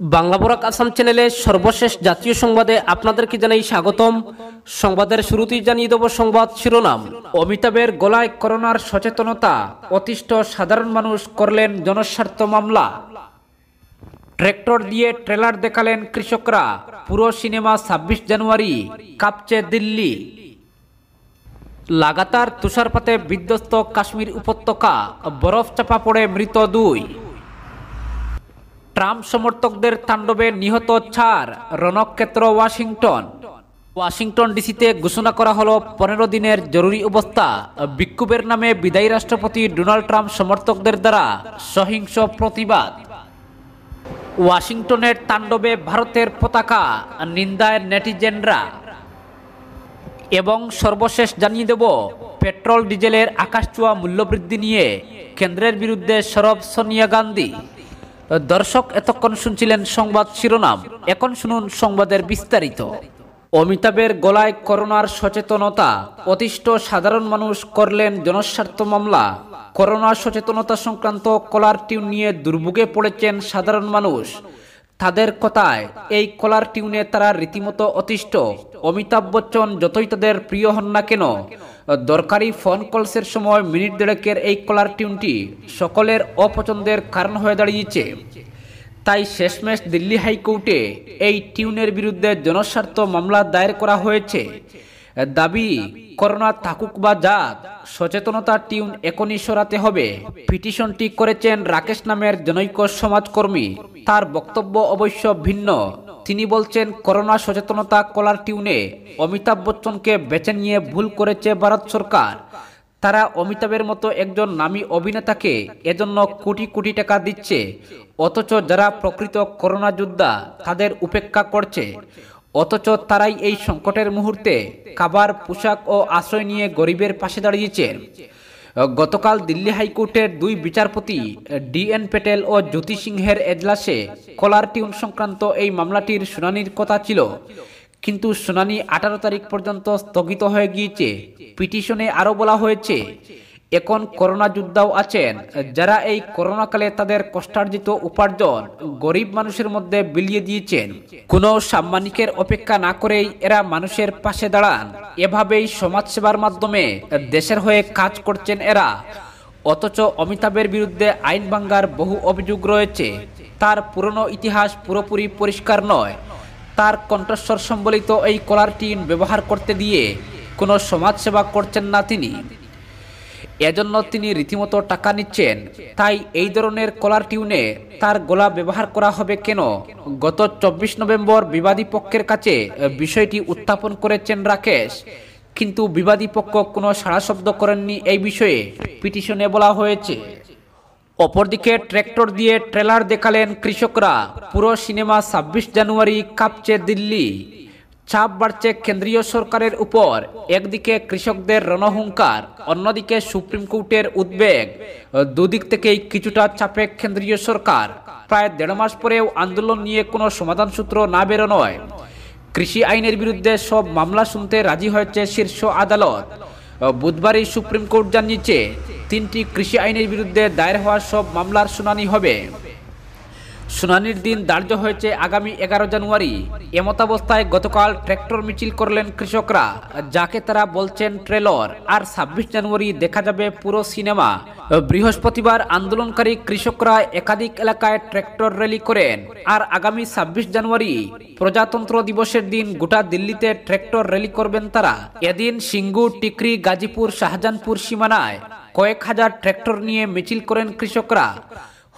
বাংলা বরাক আসাম চ্যানেলে সর্বশেষ জাতীয় সংবাদে আপনাদেরকে জানাই স্বাগতম। সংবাদের শুরুতেই জানিয়ে দেব সংবাদ শিরোনাম। অমিতাভের গলায় করোনার সচেতনতা, অতিষ্ঠ সাধারণ মানুষ করলেন জনস্বার্থ মামলা। ট্র্যাক্টর দিয়ে ট্রেলার দেখালেন কৃষকরা, পুরো সিনেমা ছাব্বিশ জানুয়ারি কাঁপছে দিল্লি। লাগাতার তুষারপাতে বিধ্বস্ত কাশ্মীর উপত্যকা, বরফ চাপা পড়ে মৃত দুই। ট্রাম্প সমর্থকদের তাণ্ডবে নিহত ছাড় রণক্ষেত্র ওয়াশিংটন। ওয়াশিংটন ডিসিতে ঘোষণা করা হলো পনেরো দিনের জরুরি অবস্থা। বিক্ষোভের নামে বিদায়ী রাষ্ট্রপতি ডোনাল্ড ট্রাম্প সমর্থকদের দ্বারা সহিংস প্রতিবাদ। ওয়াশিংটনের তাণ্ডবে ভারতের পতাকা নিন্দায় নেটিজেনরা। এবং সর্বশেষ জানিয়ে দেব, পেট্রোল ডিজেলের আকাশচুয়া মূল্যবৃদ্ধি নিয়ে কেন্দ্রের বিরুদ্ধে সরব সোনিয়া গান্ধী। দর্শক, এতক্ষণ শুনছিলেন সংবাদ শিরোনাম। এখন শুনুন সংবাদের বিস্তারিত। অমিতাভের গলায় করোনার সচেতনতা, অতিষ্ঠ সাধারণ মানুষ করলেন জনস্বার্থ মামলা। করোনা সচেতনতা সংক্রান্ত কলার টিউন নিয়ে দুর্ভোগে পড়েছেন সাধারণ মানুষ। তাদের কথায়, এই কলার টিউনে তারা রীতিমতো অতিষ্ঠ। অমিতাভ বচ্চন যতই তাদের প্রিয় হন না কেন, দরকারি ফোন কলসের সময় মিনিট দেড়েকের এই কলার টিউনটি সকলের অপছন্দের কারণ হয়ে দাঁড়িয়েছে। তাই শেষমেশ দিল্লি হাইকোর্টে এই টিউনের বিরুদ্ধে জনস্বার্থ মামলা দায়ের করা হয়েছে। দাবি, করোনা থাকুক বা জাত সচেতনতা টিউন এখনই সরাতে হবে। পিটিশনটি করেছেন রাকেশ নামের জনৈক সমাজকর্মী। তার বক্তব্য অবশ্য ভিন্ন। তিনি বলছেন, করোনা সচেতনতা কলার টিউনে অমিতাভ বচ্চনকে বেছে নিয়ে ভুল করেছে ভারত সরকার। তারা অমিতাভের মতো একজন নামী অভিনেতাকে এজন্য কোটি কোটি টাকা দিচ্ছে। অথচ যারা প্রকৃত করোনা যোদ্ধা, তাদের উপেক্ষা করছে। অথচ তারাই এই সংকটের মুহূর্তে খাবার পোশাক ও আশ্রয় নিয়ে গরিবের পাশে দাঁড়িয়েছেন গতকাল দিল্লি হাইকোর্টের দুই বিচারপতি, ডি এন প্যাটেল ও জ্যোতি সিংহের এজলাসে কলার টিউন সংক্রান্ত এই মামলাটির শুনানির কথা ছিল। কিন্তু শুনানি আঠারো তারিখ পর্যন্ত স্থগিত হয়ে গিয়েছে। পিটিশনে আরও বলা হয়েছে এখন করোনা যোদ্ধাও আছেন। যারা এই করোনাকালে তাদের কষ্টার্জিত উপার্জন গরিব মানুষের মধ্যে বিলিয়ে দিয়েছেন। কোনো সাম্মানিকের অপেক্ষা না করেই এরা মানুষের পাশে দাঁড়ান। এভাবেই সমাজসেবার মাধ্যমে দেশের হয়ে কাজ করছেন এরা। অথচ অমিতাভের বিরুদ্ধে আইন ভাঙ্গার বহু অভিযোগ রয়েছে। তার পুরনো ইতিহাস পুরোপুরি পরিষ্কার নয়। তার কণ্ঠস্বর সম্বলিত এই কলার টিন ব্যবহার করতে দিয়ে কোনো সমাজসেবা করছেন না তিনি। এজন্য তিনি রীতিমতো টাকা নিচ্ছেন। তাই এই ধরনের কলার টিউনে তার গলা ব্যবহার করা হবে কেন? গত চব্বিশ নভেম্বর বিবাদী পক্ষের কাছে বিষয়টি উত্থাপন করেছেন রাকেশ। কিন্তু বিবাদী পক্ষ কোনো সাড়া শব্দ করেননি এই বিষয়ে, পিটিশনে বলা হয়েছে। অপরদিকে ট্র্যাক্টর দিয়ে ট্রেলার দেখালেন কৃষকরা। পুরো সিনেমা ছাব্বিশ জানুয়ারি কাঁপছে দিল্লি। চাপ বাড়ছে কেন্দ্রীয় সরকারের উপর। একদিকে কৃষকদের রণহুঙ্কার, অন্যদিকে সুপ্রিম কোর্টের উদ্বেগ। দুদিক থেকেই কিছুটা চাপে কেন্দ্রীয় সরকার। প্রায় দেড় মাস পরেও আন্দোলন নিয়ে কোনো সমাধান সূত্র না বেরোনোয়। কৃষি আইনের বিরুদ্ধে সব মামলা শুনতে রাজি হয়েছে শীর্ষ আদালত। বুধবারই সুপ্রিম কোর্ট জানিয়েছে, তিনটি কৃষি আইনের বিরুদ্ধে দায়ের হওয়া সব মামলার শুনানি হবে। শুনানির দিন ধার্য হয়েছে আগামী এগারো জানুয়ারি। এমতাবস্থায় গতকাল ট্র্যাক্টর মিছিল করলেন কৃষকরা, যাকে তারা বলছেন ট্রেলর। আর ছাব্বিশ জানুয়ারি দেখা যাবে পুরো সিনেমা। বৃহস্পতিবার আন্দোলনকারী কৃষকরা একাধিক এলাকায় ট্র্যাক্টর র্যালি করেন। আর আগামী ছাব্বিশ জানুয়ারি প্রজাতন্ত্র দিবসের দিন গোটা দিল্লিতে ট্র্যাক্টর র্যালি করবেন তারা। এদিন সিঙ্গু, টিকরি, গাজীপুর, শাহজাহানপুর সীমানায় কয়েক হাজার ট্র্যাক্টর নিয়ে মিছিল করেন কৃষকরা।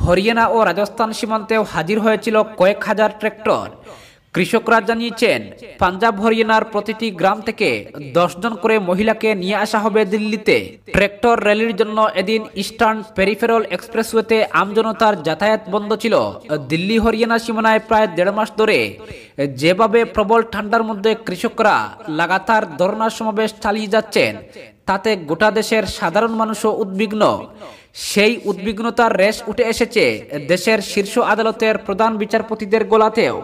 হরিয়ানা ও রাজস্থান সীমান্তেও হাজির হয়েছিল কয়েক হাজার ট্র্যাক্টর। কৃষকরা জানিয়েছেন, পাঞ্জাব হরিয়ানার প্রতিটি গ্রাম থেকে জন করে মহিলাকে নিয়ে আসা হবে দিল্লিতে। ট্র্যাক্টর র্যালির জন্য এদিন ইস্টার্ন পেরিফেরাল এক্সপ্রেসওয়েতে আমজনতার যাতায়াত বন্ধ ছিল। দিল্লি হরিয়ানা সীমানায় প্রায় দেড় মাস ধরে যেভাবে প্রবল ঠান্ডার মধ্যে কৃষকরা লাগাতার ধর্ণা সমাবেশ চালিয়ে যাচ্ছেন, তাতে গোটা দেশের সাধারণ মানুষও উদ্বিগ্ন। সেই উদ্বিগ্নতার রেশ উঠে এসেছে দেশের শীর্ষ আদালতের প্রধান বিচারপতিদের গোলাতেও।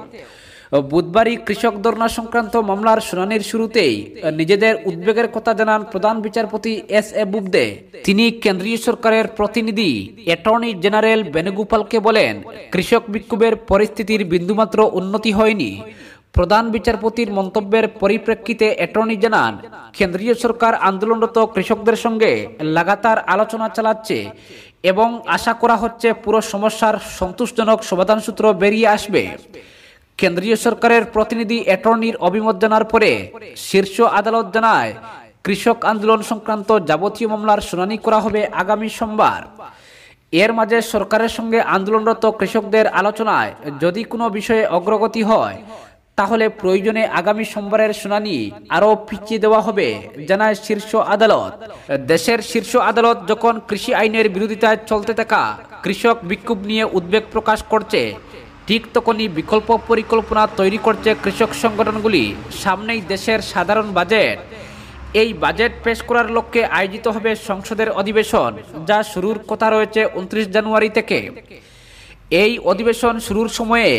বুধবারই কৃষক ধর্ণা সংক্রান্ত মামলার শুনানির শুরুতেই নিজেদের উদ্বেগের কথা জানান প্রধান বিচারপতি এস এ বুবদে। তিনি কেন্দ্রীয় সরকারের প্রতিনিধি, অ্যাটর্নি জেনারেল বেনুগোপালকে বলেন, কৃষক বিক্ষোভের পরিস্থিতির বিন্দুমাত্র উন্নতি হয়নি। প্রধান বিচারপতির মন্তব্যের পরিপ্রেক্ষিতে অ্যাটর্নি জানান, কেন্দ্রীয় সরকার আন্দোলনরত কৃষকদের সঙ্গে লাগাতার আলোচনা চালাচ্ছে এবং আশা করা হচ্ছে পুরো সমস্যার সন্তোষজনক সমাধান সূত্র বেরিয়ে আসবে। কেন্দ্রীয় সরকারের প্রতিনিধি অ্যাটর্নির অভিমত জানার পরে শীর্ষ আদালত জানায়, কৃষক আন্দোলন সংক্রান্ত যাবতীয় মামলার শুনানি করা হবে আগামী সোমবার। এর মাঝে সরকারের সঙ্গে আন্দোলনরত কৃষকদের আলোচনায় যদি কোনো বিষয়ে অগ্রগতি হয়, তাহলে প্রয়োজনে আগামী সোমবারের শুনানি আরও পিছিয়ে দেওয়া হবে, জানায় শীর্ষ আদালত। দেশের শীর্ষ আদালত যখন কৃষি আইনের বিরোধিতায় চলতে থাকা কৃষক বিক্ষোভ নিয়ে উদ্বেগ প্রকাশ করছে ঠিক তখনই বিকল্প পরিকল্পনা তৈরি করছে কৃষক সংগঠনগুলি, সামনেই দেশের সাধারণ বাজেট। এই বাজেট পেশ করার লক্ষ্যে আয়োজিত হবে সংসদের অধিবেশন, যা শুরুর কথা রয়েছে উনত্রিশ জানুয়ারি থেকে। এই অধিবেশন শুরুর সময়ে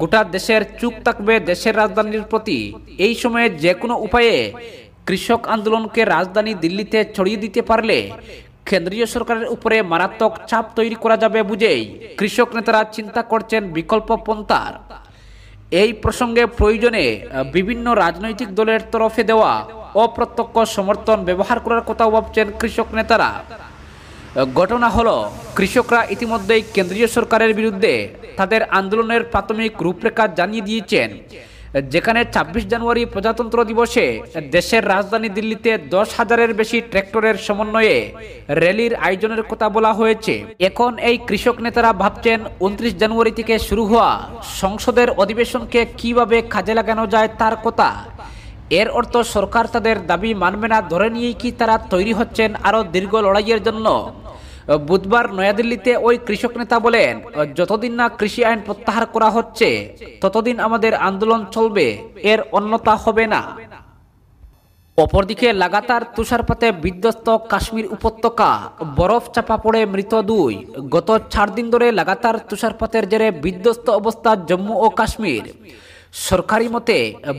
গোটা দেশের চুপ থাকবে দেশের রাজধানীর প্রতি। এই সময়ে যে কোনো উপায়ে কৃষক আন্দোলনকে রাজধানী দিল্লিতে ছড়িয়ে দিতে পারলে কেন্দ্রীয় সরকারের উপরে মারাত্মক চাপ তৈরি করা যাবে বুঝেই কৃষক নেতারা চিন্তা করছেন বিকল্প পন্থার। এই প্রসঙ্গে প্রয়োজনে বিভিন্ন রাজনৈতিক দলের তরফে দেওয়া অপ্রত্যক্ষ সমর্থন ব্যবহার করার কথাও ভাবছেন কৃষক নেতারা। ঘটনা হলো, কৃষকরা ইতিমধ্যেই কেন্দ্রীয় সরকারের বিরুদ্ধে তাদের আন্দোলনের প্রাথমিক রূপরেখা জানিয়ে দিয়েছেন। যেখানে ২৬ জানুয়ারি প্রজাতন্ত্র দিবসে দেশের রাজধানী দিল্লিতে দশ হাজারের বেশি ট্র্যাক্টরের সমন্বয়ে র্যালির আয়োজনের কথা বলা হয়েছে। এখন এই কৃষক নেতারা ভাবছেন উনত্রিশ জানুয়ারি থেকে শুরু হওয়া সংসদের অধিবেশনকে কীভাবে কাজে লাগানো যায় তার কথা। এর অর্থ সরকার তাদের দাবি মানবে না, ধরে নিয়েই কি তারা তৈরি হচ্ছেন আরও দীর্ঘ লড়াইয়ের জন্য। বুধবার নয়াদিল্লিতে ওই কৃষক নেতা বলেন যতদিন না কৃষি আইন প্রত্যাহার করা হচ্ছে, ততদিন আমাদের আন্দোলন চলবে, এর অন্যতা হবে না। অপরদিকে লাগাতার তুষারপাতে বিধ্বস্ত কাশ্মীর উপত্যকা, বরফ চাপা পড়ে মৃত দুই। গত চার দিন ধরে লাগাতার তুষারপাতের জেরে বিধ্বস্ত অবস্থা জম্মু ও কাশ্মীর। সরকারি মতে,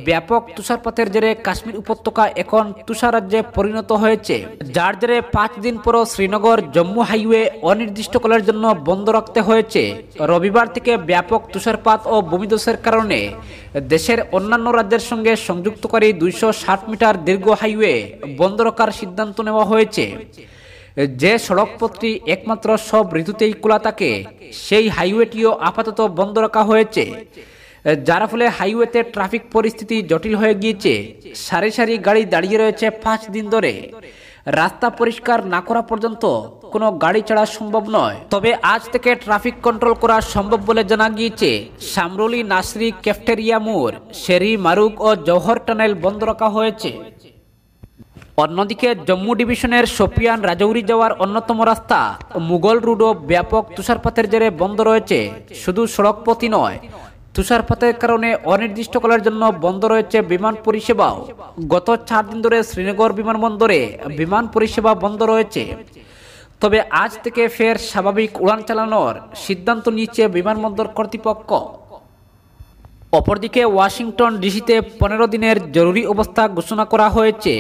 ব্যাপক তুষারপাতের জেরে কাশ্মীর উপত্যকা এখন তুষারাজ্যে পরিণত হয়েছে। যার জেরে পাঁচ দিন পরও শ্রীনগর জম্মু হাইওয়ে অনির্দিষ্টকালের জন্য বন্ধ রাখতে হয়েছে। রবিবার থেকে ব্যাপক তুষারপাত ও ভূমিদোষের কারণে দেশের অন্যান্য রাজ্যের সঙ্গে সংযুক্তকারী দুইশো ষাট মিটার দীর্ঘ হাইওয়ে বন্ধ রাখার সিদ্ধান্ত নেওয়া হয়েছে। যে সড়কপথটি একমাত্র সব ঋতুতেই খোলা থাকে, সেই হাইওয়েটিও আপাতত বন্ধ রাখা হয়েছে। যার ফলে হাইওয়েতে ট্রাফিক পরিস্থিতি জটিল হয়ে গিয়েছে। সারি সারি গাড়ি দাঁড়িয়ে রয়েছে পাঁচ দিন ধরে। রাস্তা পরিষ্কার না করা পর্যন্ত কোনো গাড়ি চড়া সম্ভব নয়। তবে আজ থেকে ট্রাফিক কন্ট্রোল করা সম্ভব বলে জানা গিয়েছে। সামরুলি, নাসরি, ক্যাফটেরিয়া মোড়, শেরি, মারুক ও জওহর টানেল বন্ধ রাখা হয়েছে। অন্যদিকে জম্মু ডিভিশনের সোপিয়ান রাজৌরি যাওয়ার অন্যতম রাস্তা মুঘল রুডও ব্যাপক তুষারপাতের জেরে বন্ধ রয়েছে। শুধু সড়কপথই নয় তুষারপাতের কারণে অনির্দিষ্টকালের জন্য বন্ধ রয়েছে বিমান পরিষেবাও গত চার দিন ধরে শ্রীনগর বিমানবন্দরে বিমান পরিষেবা বন্ধ রয়েছে। তবে আজ থেকে ফের স্বাভাবিক উড়ান চালানোর সিদ্ধান্ত নিচ্ছে বিমানবন্দর কর্তৃপক্ষ। অপরদিকে ওয়াশিংটন ডিসিতে পনেরো দিনের জরুরি অবস্থা ঘোষণা করা হয়েছে।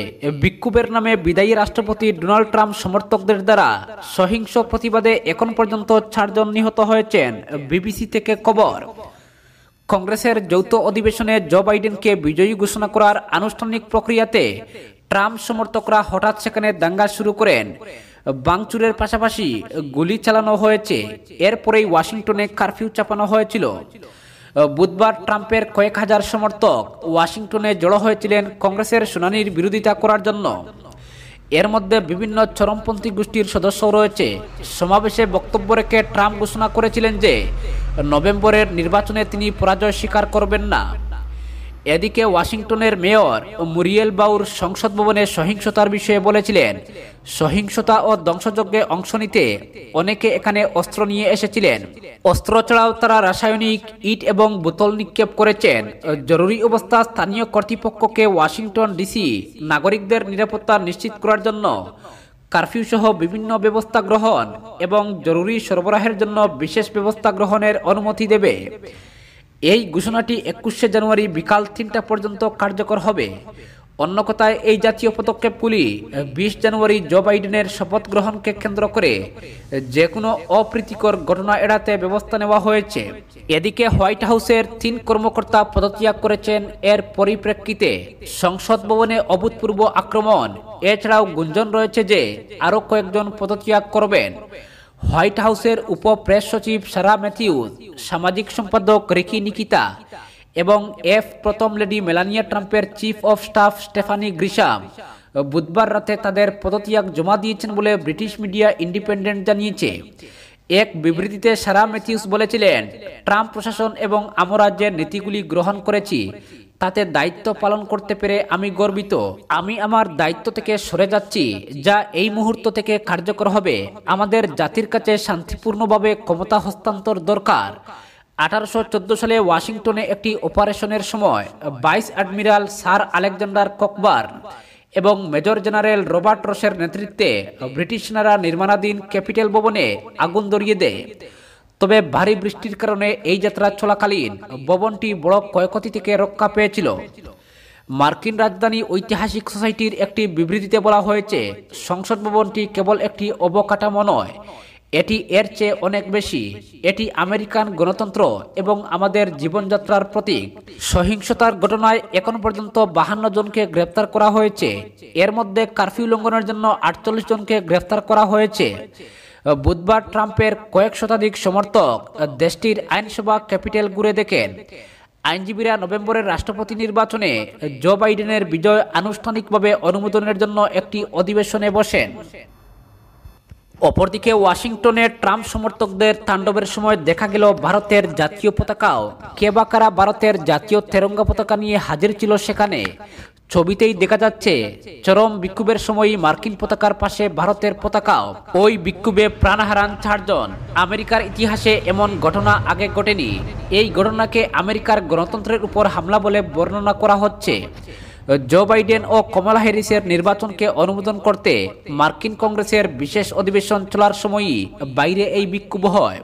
বিক্ষোভের নামে বিদায়ী রাষ্ট্রপতি ডোনাল্ড ট্রাম্প সমর্থকদের দ্বারা সহিংস প্রতিবাদে এখন পর্যন্ত চারজন নিহত হয়েছেন। বিবিসি থেকে খবর কংগ্রেসের যৌথ অধিবেশনে জো বাইডেনকে বিজয়ী ঘোষণা করার আনুষ্ঠানিক প্রক্রিয়াতে ট্রাম্প সমর্থকরা হঠাৎ সেখানে দাঙ্গা শুরু করেন। বাংচুরের পাশাপাশি গুলি চালানো হয়েছে। এরপরেই ওয়াশিংটনে কারফিউ চাপানো হয়েছিল। বুধবার ট্রাম্পের কয়েক হাজার সমর্থক ওয়াশিংটনে জড়ো হয়েছিলেন কংগ্রেসের শুনানির বিরোধিতা করার জন্য। এর মধ্যে বিভিন্ন চরমপন্থী গোষ্ঠীর সদস্য রয়েছে। সমাবেশে বক্তব্য রেখে ট্রাম্প ঘোষণা করেছিলেন যে নভেম্বরের নির্বাচনে তিনি পরাজয় স্বীকার করবেন না। এদিকে ওয়াশিংটনের মেয়র মুরিয়েল বাউর সংসদ ভবনে সহিংসতার বিষয়ে বলেছিলেন, সহিংসতা ও ধ্বংসযজ্ঞে অংশ নিতে অনেকে এখানে অস্ত্র নিয়ে এসেছিলেন। অস্ত্র ছাড়াও তারা রাসায়নিক, ইট এবং বোতল নিক্ষেপ করেছেন। জরুরি অবস্থা স্থানীয় কর্তৃপক্ষকে ওয়াশিংটন ডিসি নাগরিকদের নিরাপত্তা নিশ্চিত করার জন্য কারফিউ সহ বিভিন্ন ব্যবস্থা গ্রহণ এবং জরুরি সরবরাহের জন্য বিশেষ ব্যবস্থা গ্রহণের অনুমতি দেবে। এই ঘোষণাটি একুশে জানুয়ারি বিকাল তিনটা পর্যন্ত কার্যকর হবে। অন্য কথায়, এই জাতীয় পদক্ষেপগুলি বিশ জানুয়ারি জো বাইডেনের শপথ গ্রহণকে কেন্দ্র করে যে কোনো অপ্রীতিকর ঘটনা এড়াতে ব্যবস্থা নেওয়া হয়েছে। এদিকে হোয়াইট হাউসের তিন কর্মকর্তা পদত্যাগ করেছেন। এর পরিপ্রেক্ষিতে সংসদ ভবনে অভূতপূর্ব আক্রমণ। এছাড়াও গুঞ্জন রয়েছে যে আরও কয়েকজন পদত্যাগ করবেন। হোয়াইট হাউসের উপ প্রেস সচিব সারা ম্যাথিউজ, সামাজিক সম্পাদক রিকি নিকিতা এবং এফ প্রথম লেডি মেলানিয়া ট্রাম্পের chief of staff Stephanie Grisham বুধবার রাতে তাদের পদত্যাগ জমা দিয়েছেন বলে ব্রিটিশ মিডিয়া ইন্ডিপেন্ডেন্ট জানিয়েছে। এক বিবৃতিতে সারা ম্যাথিউস বলেছিলেন, ট্রাম্প প্রশাসন এবং আমরাজ্যের নীতিগুলি গ্রহণ করেছি, তাতে দায়িত্ব পালন করতে পেরে আমি গর্বিত। আমি আমার দায়িত্ব থেকে সরে যাচ্ছি, যা এই মুহূর্ত থেকে কার্যকর হবে। আমাদের জাতির কাছে শান্তিপূর্ণভাবে ক্ষমতা হস্তান্তর দরকার। আঠারোশো চোদ্দ সালে ওয়াশিংটনে একটি অপারেশনের সময় vice admiral sir Alexander Cockburn এবং মেজর জেনারেল রবার্ট রসের নেতৃত্বে ব্রিটিশ সেনারা নির্মাণাধীন ক্যাপিটাল ভবনে আগুন ধরিয়ে দেয়। তবে ভারী বৃষ্টির কারণে এই যাত্রা চলাকালীন ভবনটি বড় ক্ষয়ক্ষতি থেকে রক্ষা পেয়েছিল। মার্কিন রাজধানী ঐতিহাসিক সোসাইটির একটি বিবৃতিতে বলা হয়েছে, সংসদ ভবনটি কেবল একটি অবকাঠামো নয় এটি এর চেয়ে অনেক বেশি। এটি আমেরিকান গণতন্ত্র এবং আমাদের জীবনযাত্রার প্রতীক। সহিংসতার ঘটনায় এখন পর্যন্ত বাহান্ন জনকে গ্রেপ্তার করা হয়েছে। এর মধ্যে কারফিউ লঙ্ঘনের জন্য আটচল্লিশ জনকে গ্রেপ্তার করা হয়েছে। বুধবার ট্রাম্পের কয়েক শতাধিক সমর্থক দেশটির আইনসভা ক্যাপিটাল ঘুরে দেখেন। আইনজীবীরা নভেম্বরের রাষ্ট্রপতি নির্বাচনে জো বাইডেনের বিজয় আনুষ্ঠানিকভাবে অনুমোদনের জন্য একটি অধিবেশনে বসেন। অপরদিকে ওয়াশিংটনে ট্রাম্প সমর্থকদের তাণ্ডবের সময় দেখা গেল ভারতের জাতীয় পতাকাও। কে বা কারা ভারতের জাতীয় তেরঙ্গা পতাকা নিয়ে হাজির ছিল সেখানে? ছবিতেই দেখা যাচ্ছে, চরম বিক্ষোভের সময় মার্কিন পতাকার পাশে ভারতের পতাকাও। ওই বিক্ষোভে প্রাণ হারান চারজন। আমেরিকার ইতিহাসে এমন ঘটনা আগে ঘটেনি। এই ঘটনাকে আমেরিকার গণতন্ত্রের উপর হামলা বলে বর্ণনা করা হচ্ছে। জো বাইডেন ও কমলা হ্যারিসের নির্বাচনকে অনুমোদন করতে মার্কিন কংগ্রেসের বিশেষ অধিবেশন চলার সময়ই বাইরে এই বিক্ষোভ হয়।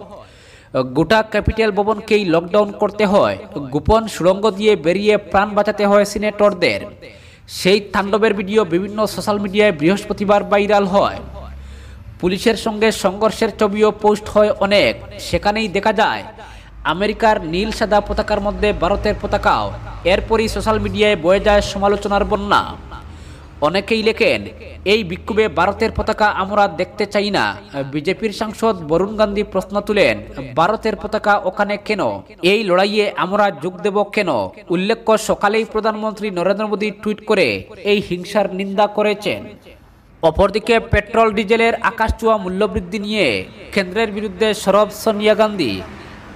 গোটা ক্যাপিটাল ভবনকেই লকডাউন করতে হয়। গোপন সুড়ঙ্গ দিয়ে বেরিয়ে প্রাণ বাঁচাতে হয় সিনেটরদের। সেই তাণ্ডবের ভিডিও বিভিন্ন সোশ্যাল মিডিয়ায় বৃহস্পতিবার ভাইরাল হয়। পুলিশের সঙ্গে সংঘর্ষের ছবিও পোস্ট হয় অনেক। সেখানেই দেখা যায় আমেরিকার নীল সাদা পতাকার মধ্যে ভারতের পতাকাও। এরপরই সোশ্যাল মিডিয়ায় বয়ে যায় সমালোচনার বন্যা। অনেকেই লেখেন, এই বিক্ষোভে ভারতের পতাকা আমরা দেখতে চাই না। বিজেপির সাংসদ বরুণ গান্ধী প্রশ্ন তুলেন, ভারতের পতাকা ওখানে কেন? এই লড়াইয়ে আমরা যোগ দেব কেন? উল্লেখ্য, সকালেই প্রধানমন্ত্রী নরেন্দ্র মোদী টুইট করে এই হিংসার নিন্দা করেছেন। অপরদিকে পেট্রোল, ডিজেলের আকাশচুয়া মূল্যবৃদ্ধি নিয়ে কেন্দ্রের বিরুদ্ধে সরব সোনিয়া গান্ধী।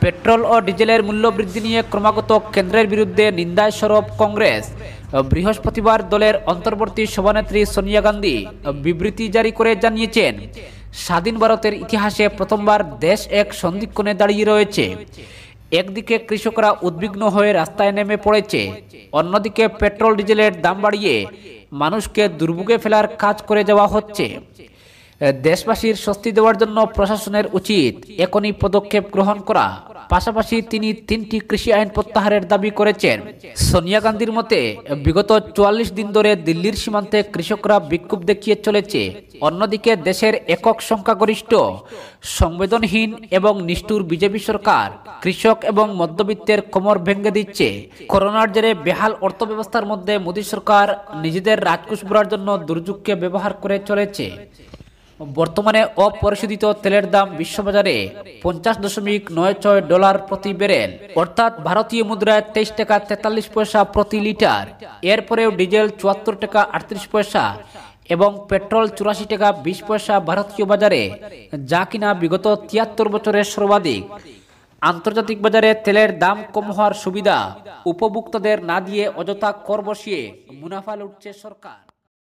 পেট্রোল ও ডিজেলের মূল্য বৃদ্ধি নিয়ে ক্রমাগত কেন্দ্রের বিরুদ্ধে নিন্দায় সরব কংগ্রেস। বৃহস্পতিবার দলের অন্তর্বর্তী সভানেত্রী সোনিয়া গান্ধী বিবৃতি জারি করে জানিয়েছেন, স্বাধীন ভারতের ইতিহাসে প্রথমবার দেশ এক সন্ধিক্ষণে দাঁড়িয়ে রয়েছে। একদিকে কৃষকরা উদ্বিগ্ন হয়ে রাস্তায় নেমে পড়েছে, অন্যদিকে পেট্রোল ডিজেলের দাম বাড়িয়ে মানুষকে দুর্ভোগে ফেলার কাজ করে যাওয়া হচ্ছে। দেশবাসীর স্বস্তি দেওয়ার জন্য প্রশাসনের উচিত এখনই পদক্ষেপ গ্রহণ করা। পাশাপাশি তিনি তিনটি কৃষি আইন প্রত্যাহারের দাবি করেছেন। সোনিয়া গান্ধীর মতে, বিগত চুয়াল্লিশ দিন ধরে দিল্লির সীমান্তে কৃষকরা বিক্ষোভ দেখিয়ে চলেছে। অন্যদিকে দেশের একক সংখ্যাগরিষ্ঠ, সংবেদনহীন এবং নিষ্ঠুর বিজেপি সরকার কৃষক এবং মধ্যবিত্তের কোমর ভেঙে দিচ্ছে। করোনার জেরে বেহাল অর্থব্যবস্থার মধ্যে মোদী সরকার নিজেদের রাজকুশ ভরার জন্য দুর্যোগকে ব্যবহার করে চলেছে। বর্তমানে অপরিশোধিত তেলের দাম বিশ্ববাজারে পঞ্চাশ দশমিক নয় ছয় ডলার প্রতি বেরেল অর্থাৎ ভারতীয় মুদ্রায় তেইশ টাকা তেতাল্লিশ পয়সা প্রতি লিটার। এরপরেও ডিজেল চুয়াত্তর টাকা আটত্রিশ পয়সা এবং পেট্রোল চুরাশি টাকা বিশ পয়সা ভারতীয় বাজারে, যা কিনা বিগত তিয়াত্তর বছরের সর্বাধিক। আন্তর্জাতিক বাজারে তেলের দাম কম হওয়ার সুবিধা উপভোক্তাদের না দিয়ে অযথা কর বসিয়ে মুনাফা লুটছে সরকার।